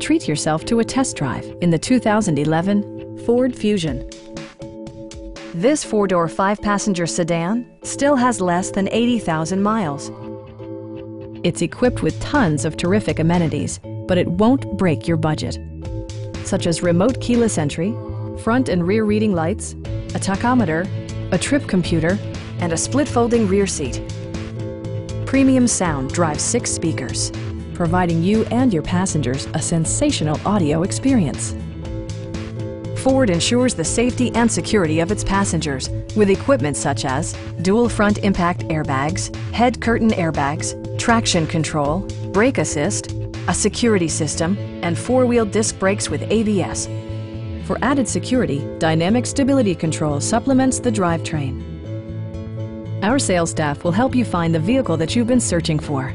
Treat yourself to a test drive in the 2011 Ford Fusion. This four-door, five-passenger sedan still has less than 80,000 miles. It's equipped with tons of terrific amenities, but it won't break your budget. Such as remote keyless entry, front and rear reading lights, a tachometer, a trip computer, and a split folding rear seat. Premium sound drives six speakers, providing you and your passengers a sensational audio experience. Ford ensures the safety and security of its passengers with equipment such as dual front impact airbags, head curtain airbags, traction control, brake assist, a security system, and four-wheel disc brakes with ABS. For added security, Dynamic Stability Control supplements the drivetrain. Our sales staff will help you find the vehicle that you've been searching for.